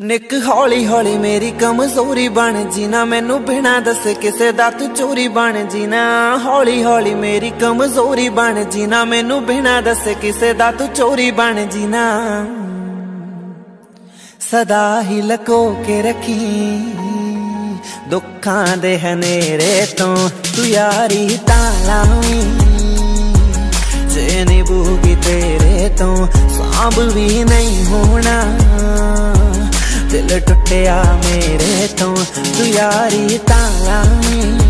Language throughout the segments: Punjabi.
ਨਿੱਕ ਹੌਲੀ ਹੌਲੀ ਮੇਰੀ ਕਮਜ਼ੋਰੀ ਬਣ ਜੀਨਾ, ਮੈਨੂੰ ਬਿਨਾ ਦੱਸ ਕਿਸੇ ਦਾ ਤੂੰ ਚੋਰੀ ਬਣ ਜੀਨਾ। ਹੌਲੀ ਹੌਲੀ ਮੇਰੀ ਕਮਜ਼ੋਰੀ ਬਣ ਜੀਨਾ, ਮੈਨੂੰ ਬਿਨਾ ਦੱਸ ਕਿਸੇ ਦਾ ਤੂੰ ਚੋਰੀ ਬਣ ਜੀਨਾ। ਸਦਾ ਹੀ ਲਕੋ ਕੇ ਰੱਖੀ, ਦੁੱਖਾਂ ਦੇ ਹਨੇਰੇ ਤੋਂ ਤੂੰ ਯਾਰੀ ਤਾਂ ਲਾਵੀਂ। ਜੇ ਨਿਭੂਗੀ ਤੇਰੇ ਤੋਂ, ਸਾਂਭ ਵੀ ਨਹੀਂ ਹੋਣਾ। ਦਿਲ ਟੁੱਟਿਆ ਮੇਰੇ ਤੋਂ ਤੂੰ ਯਾਰੀ ਤਾਂ ਲਾਵੀਂ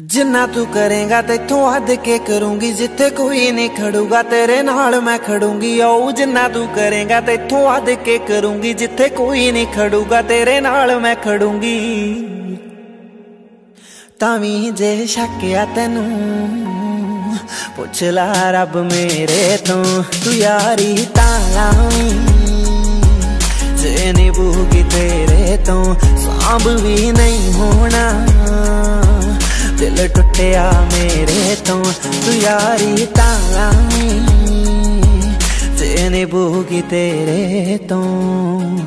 ਜਿੰਨਾ ਤੂੰ ਕਰੇਗਾ ਤੇਥੋਂ ਹੱਦ ਕੇ ਕਰੂੰਗੀ, ਜਿੱਥੇ ਕੋਈ ਨਹੀਂ ਖੜੂਗਾ, ਤੇਰੇ ਨਾਲ ਮੈਂ ਖੜੂੰਗੀ। ਓ ਜਿੰਨਾ ਤੂੰ ਕਰੇਗਾ ਤੇਥੋਂ ਹੱਦ ਕੇ ਕਰੂੰਗੀ, ਜਿੱਥੇ ਕੋਈ ਨਹੀਂ ਖੜੂਗਾ, ਤੇਰੇ ਨਾਲ ਮੈਂ ਖੜੂੰਗੀ। ਤਾਂ ਵੀ ਜੇ ਸ਼ੱਕਿਆ ਤੈਨੂੰ, ਪੁੱਛ ਲੈ ਰੱਬ ਮੇਰੇ ਤੋਂ, ਤੂੰ ਯਾਰੀ ਤਾਂ ਲਾਵੀਂ। ਜੇ ਨਿਭੂਗੀ ਤੇਰੇ ਤੋਂ, ਸਾਂਭ ਵੀ ਨਹੀਂ ਹੋਣਾ। ਦਿਲ ਟੁੱਟਿਆ ਮੇਰੇ ਤੋਂ। ਤੂੰ ਯਾਰੀ ਤਾਂ ਲਾਵੀਂ ਜੇ ਨਿਭੂਗੀ ਤੇਰੇ ਤੋਂ।